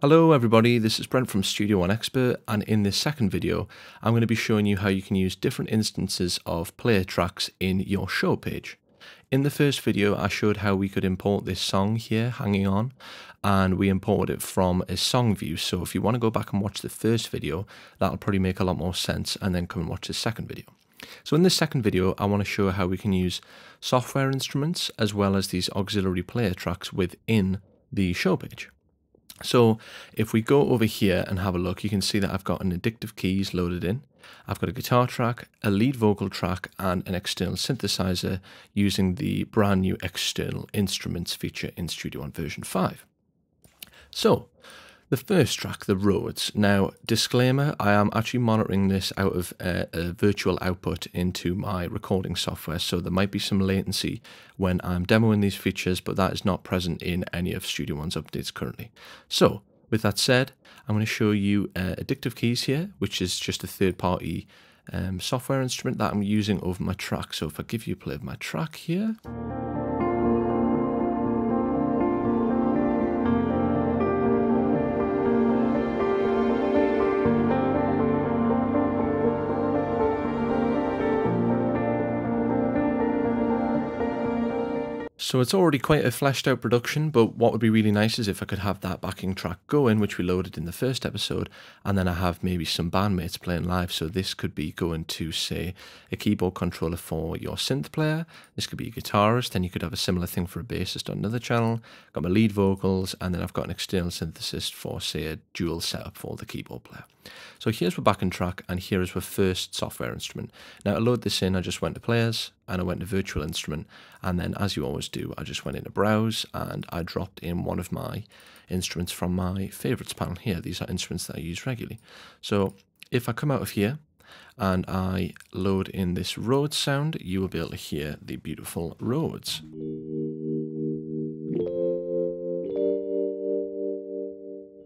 Hello everybody, this is Brent from Studio One Expert and in this second video I'm going to be showing you how you can use different instances of player tracks in your show page. In the first video I showed how we could import this song here hanging on and we imported it from a song view so if you want to go back and watch the first video that'll probably make a lot more sense and then come and watch the second video. So in this second video I want to show how we can use software instruments as well as these auxiliary player tracks within the show page. So if we go over here and have a look, you can see that I've got an addictive keys loaded in. I've got a guitar track, a lead vocal track, and an external synthesizer using the brand new external instruments feature in Studio One version 5. So the first track, The Rhodes. Now, disclaimer, I am actually monitoring this out of a, a, virtual output into my recording software, so there might be some latency when I'm demoing these features, but that is not present in any of Studio One's updates currently. So, with that said, I'm going to show you uh, Addictive Keys here, which is just a third-party um, software instrument that I'm using over my track. So if I give you a play of my track here... So it's already quite a fleshed out production, but what would be really nice is if I could have that backing track going, which we loaded in the first episode, and then I have maybe some bandmates playing live. So this could be going to, say, a keyboard controller for your synth player. This could be a guitarist. Then you could have a similar thing for a bassist on another channel. Got my lead vocals, and then I've got an external synthesis for, say, a dual setup for the keyboard player. So here's my backing track, and here is my first software instrument. Now to load this in, I just went to Players, and I went to Virtual Instrument, and then as you always do, I just went into Browse, and I dropped in one of my instruments from my favorites panel here. These are instruments that I use regularly. So if I come out of here, and I load in this Rhodes sound, you will be able to hear the beautiful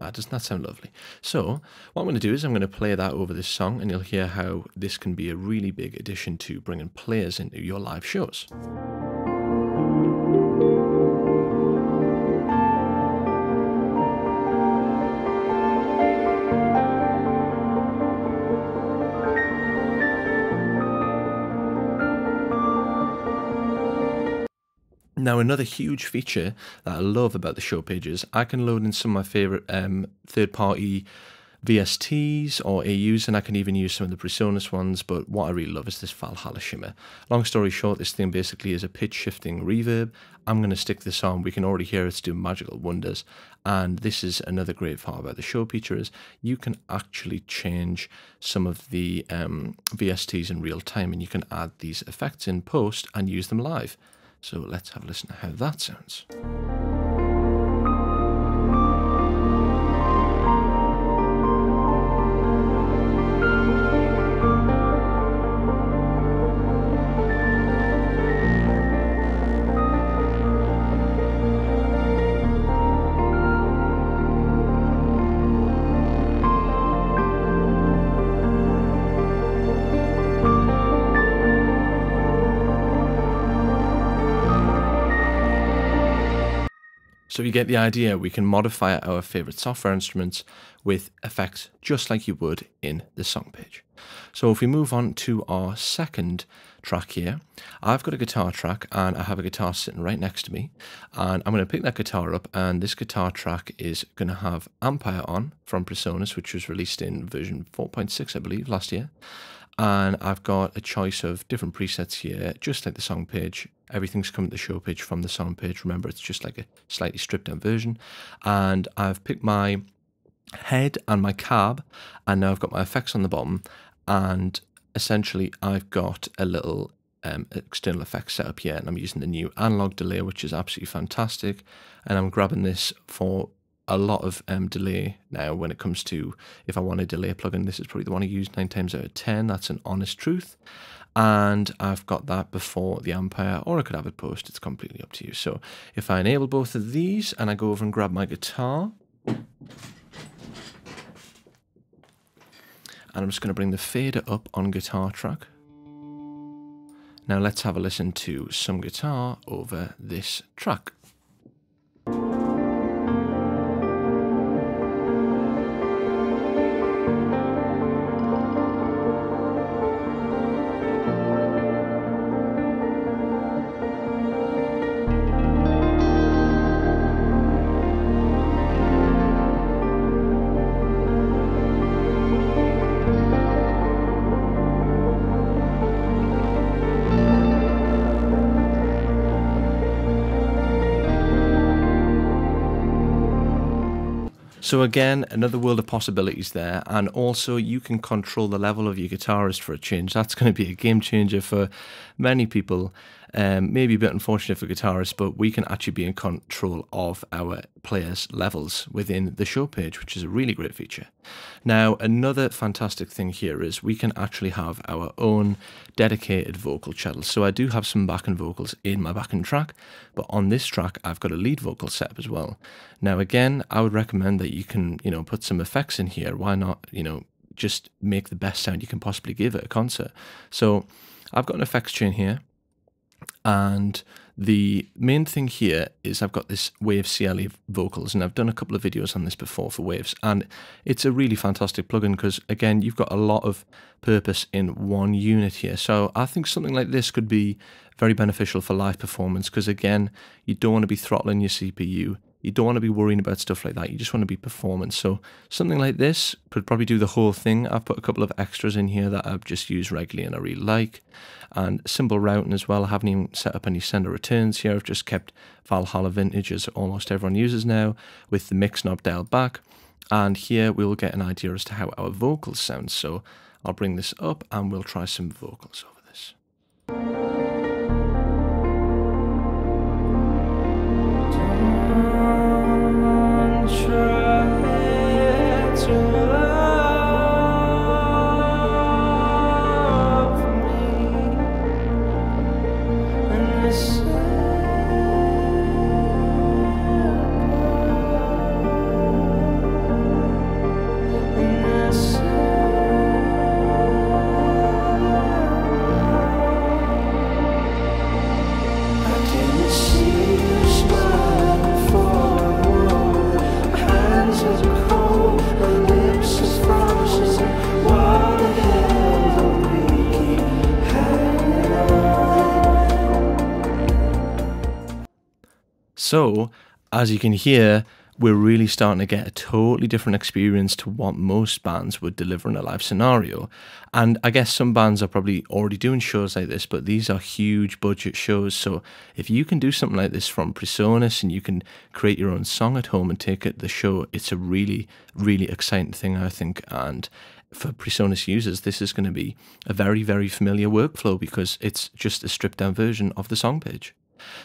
Rhodes. doesn't that sound lovely? So what I'm going to do is I'm going to play that over this song and you'll hear how this can be a really big addition to bringing players into your live shows. Now, another huge feature that I love about the show pages, I can load in some of my favorite um, third party VSTs or AUs, and I can even use some of the Presonus ones. But what I really love is this Valhalla Shimmer. Long story short, this thing basically is a pitch shifting reverb. I'm going to stick this on. We can already hear it's doing magical wonders. And this is another great part about the show feature is you can actually change some of the um, VSTs in real time, and you can add these effects in post and use them live. So let's have a listen to how that sounds. So you get the idea, we can modify our favorite software instruments with effects just like you would in the song page. So if we move on to our second track here, I've got a guitar track and I have a guitar sitting right next to me and I'm going to pick that guitar up and this guitar track is going to have Ampire on from Presonus which was released in version 4.6 I believe last year and I've got a choice of different presets here, just like the song page. Everything's coming to the show page from the song page. Remember, it's just like a slightly stripped down version. And I've picked my head and my cab, and now I've got my effects on the bottom. And essentially, I've got a little um, external effects set up here, and I'm using the new analog delay, which is absolutely fantastic. And I'm grabbing this for a lot of um, delay now when it comes to if I want a delay plugin. This is probably the one I use nine times out of ten. That's an honest truth. And I've got that before the Ampire, or I could have it post. It's completely up to you. So if I enable both of these and I go over and grab my guitar, and I'm just going to bring the fader up on guitar track. Now let's have a listen to some guitar over this track. So again, another world of possibilities there, and also you can control the level of your guitarist for a change. That's going to be a game changer for many people. Um, maybe a bit unfortunate for guitarists, but we can actually be in control of our players' levels within the show page, which is a really great feature. Now, another fantastic thing here is we can actually have our own dedicated vocal channel. So I do have some backing vocals in my backing track, but on this track, I've got a lead vocal set up as well. Now, again, I would recommend that you can, you know, put some effects in here. Why not, you know, just make the best sound you can possibly give at a concert. So I've got an effects chain here and the main thing here is I've got this Wave CLA vocals, and I've done a couple of videos on this before for Waves, and it's a really fantastic plugin because, again, you've got a lot of purpose in one unit here. So I think something like this could be very beneficial for live performance because, again, you don't want to be throttling your CPU you don't want to be worrying about stuff like that. You just want to be performance. So something like this could probably do the whole thing. I've put a couple of extras in here that I've just used regularly and I really like. And simple routing as well. I haven't even set up any sender returns here. I've just kept Valhalla Vintage as almost everyone uses now with the mix knob dialed back. And here we'll get an idea as to how our vocals sound. So I'll bring this up and we'll try some vocals So, as you can hear, we're really starting to get a totally different experience to what most bands would deliver in a live scenario. And I guess some bands are probably already doing shows like this, but these are huge budget shows. So if you can do something like this from PreSonus and you can create your own song at home and take it to the show, it's a really, really exciting thing, I think. And for PreSonus users, this is going to be a very, very familiar workflow because it's just a stripped down version of the song page.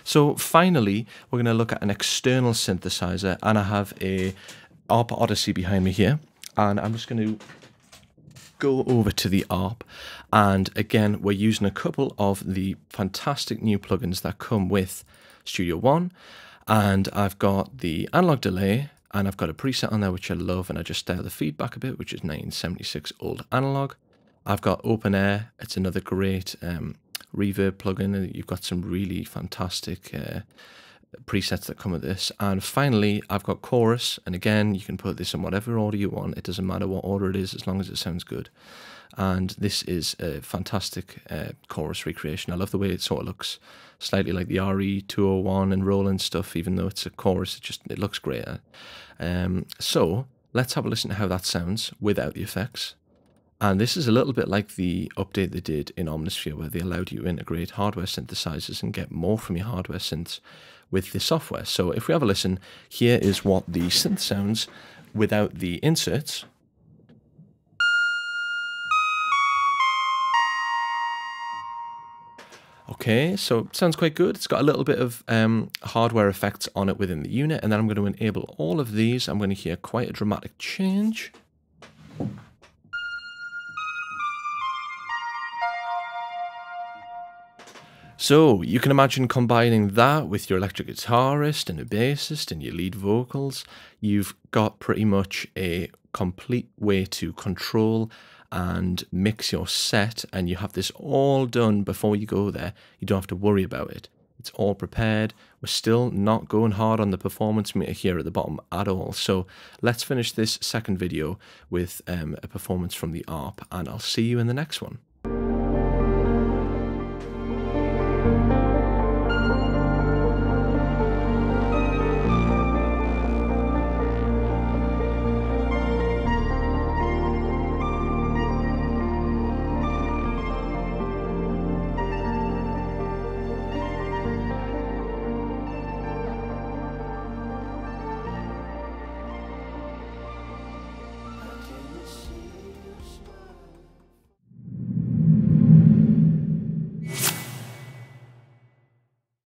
So finally, we're going to look at an external synthesizer and I have a ARP Odyssey behind me here and I'm just going to go over to the ARP and again we're using a couple of the fantastic new plugins that come with Studio One and I've got the analog delay and I've got a preset on there which I love and I just dial the feedback a bit which is 1976 old analog. I've got Open Air, it's another great um, reverb plugin and you've got some really fantastic uh, presets that come with this. And finally I've got chorus and again you can put this in whatever order you want. It doesn't matter what order it is as long as it sounds good. And this is a fantastic uh, chorus recreation. I love the way it sort of looks slightly like the RE201 and Roland stuff even though it's a chorus it just it looks great um, so let's have a listen to how that sounds without the effects and this is a little bit like the update they did in Omnisphere, where they allowed you to integrate hardware synthesizers and get more from your hardware synths with the software. So if we have a listen, here is what the synth sounds without the inserts. Okay, so sounds quite good. It's got a little bit of um, hardware effects on it within the unit, and then I'm going to enable all of these. I'm going to hear quite a dramatic change. So you can imagine combining that with your electric guitarist and a bassist and your lead vocals. You've got pretty much a complete way to control and mix your set, and you have this all done before you go there. You don't have to worry about it. It's all prepared. We're still not going hard on the performance meter here at the bottom at all. So let's finish this second video with um, a performance from the ARP, and I'll see you in the next one.